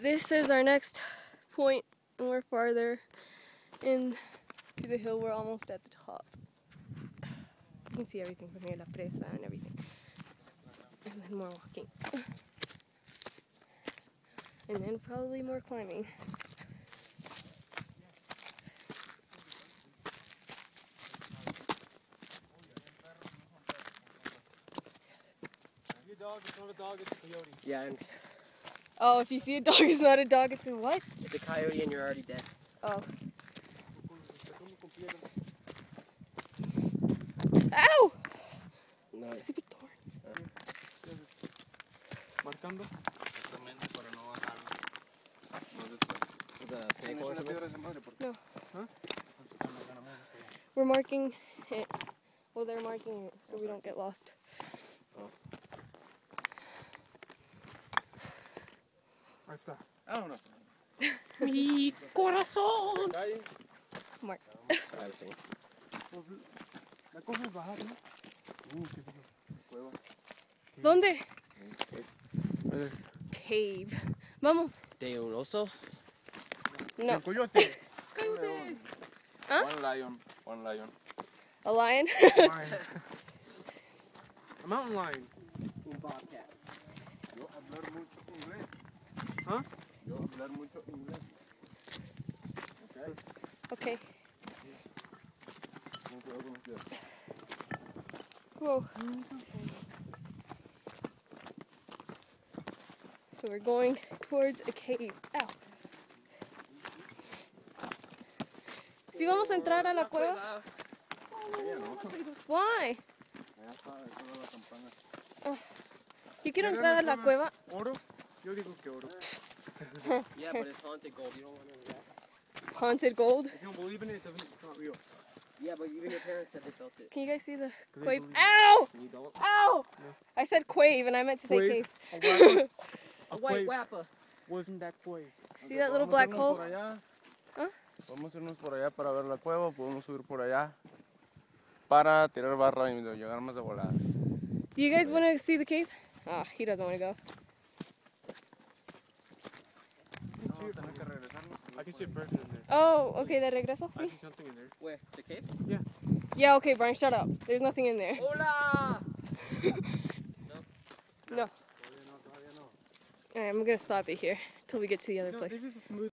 this is our next point, and we're farther in to the hill. We're almost at the top. You can see everything from here, la presa and everything. And then more walking. And then probably more climbing. dog, it's not a dog, it's a coyote. Yeah, I understand. Oh, if you see a dog, it's not a dog, it's a what? It's a coyote and you're already dead. Oh. Ow! No. Stupid thorns. Marcando. The snake or something? We're marking it. Well, they're marking it so we don't get lost. Oh. Ahí está. Vámonos. Mi corazón. Mark. I've seen. La cosa es bajar, ¿no? Uh, qué feo. ¿Dónde? Cave. Vamos. De un oso. No. El coyote. Huh? One lion. One lion. A lion? Lion. A mountain lion. Un bobcat. Yo hablar mucho inglés. ¿Ah? Yo hablar mucho inglés. Ok. pies. Whoa. So we're going towards a cave. Ow. Si vamos a entrar a la cueva? Why? Campana. Yo quiero entrar a la cueva. ¿Oro? Yo digo que oro. Yeah, but it's haunted gold. You don't want to know that. Haunted gold. If you don't believe in it, it it's not real. Yeah, but even your parents said they felt it. Can you guys see the they quave? Ow! You don't? Ow! I said quave and I meant to say cave. A wappa. A A white quave. wappa. Wasn't that quave? See that little black hole? Por allá. ¿Ah? Podemos irnos por allá para ver la cueva, podemos subir por allá para tirar barra y llegar más de volada. Do you guys want to see the cave? Ah, he doesn't want to go. No, tener que. I can see a person in there. Oh, okay, de regreso. I see something in there. Where? The cave? Yeah, okay, Brian, shut up. There's nothing in there. Hola! No. Alright, I'm gonna stop it here till we get to the other No, place.